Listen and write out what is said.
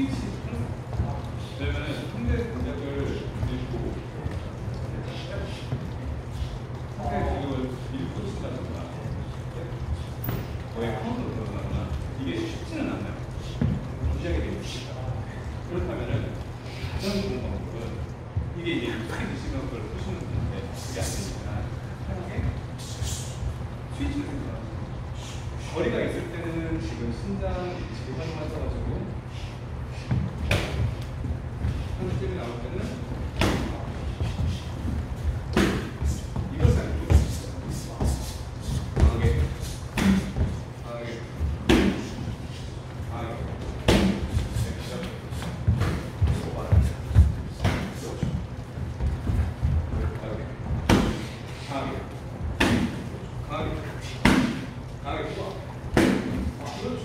스위치 왜냐면은 상대 동작을 밀고 상대 공격을 밀고 친다든가 거의 카운터로 들어가거나 이게 쉽지는 않아요. 무시하게 되고. 그렇다면은 가장 좋은 방법은 이게 이제 익숙해지시면 그걸 푸시는 건데 그게 안 되니까 편하게 스위치를 생각하세요. 거리가 있을 때는 지금 신장 위치를 활용하셔가지고 한쪽이 나올 때는 이것을 알고 강하게 강하게 강하게 액션 소발 그렇죠 아, 그렇죠